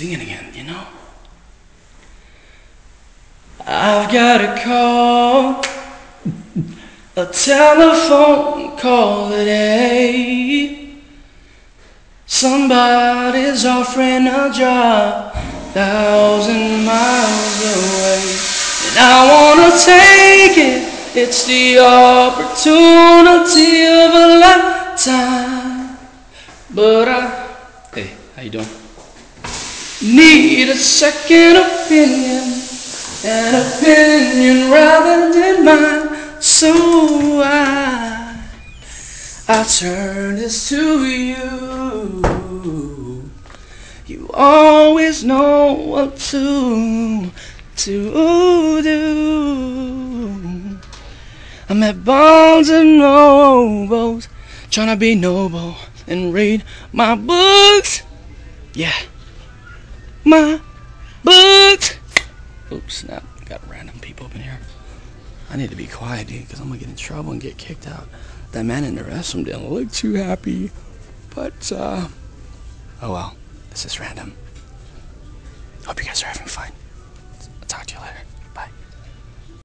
singing again, you know? I've got a call, a telephone call today. Somebody's offering a job thousand miles away, and I wanna take it. It's the opportunity of a lifetime, but I, hey, how you doing? Need a second opinion an opinion rather than mine. So I, I turn this to you. You always know what to, to do. I'm at Barnes and Nobles, trying to be noble and read my books. Yeah, my books. Oops, snap. Got random people up in here. I need to be quiet, dude, because I'm going to get in trouble and get kicked out. That man in the restroom didn't look too happy. But, uh, oh well. This is random. Hope you guys are having fun.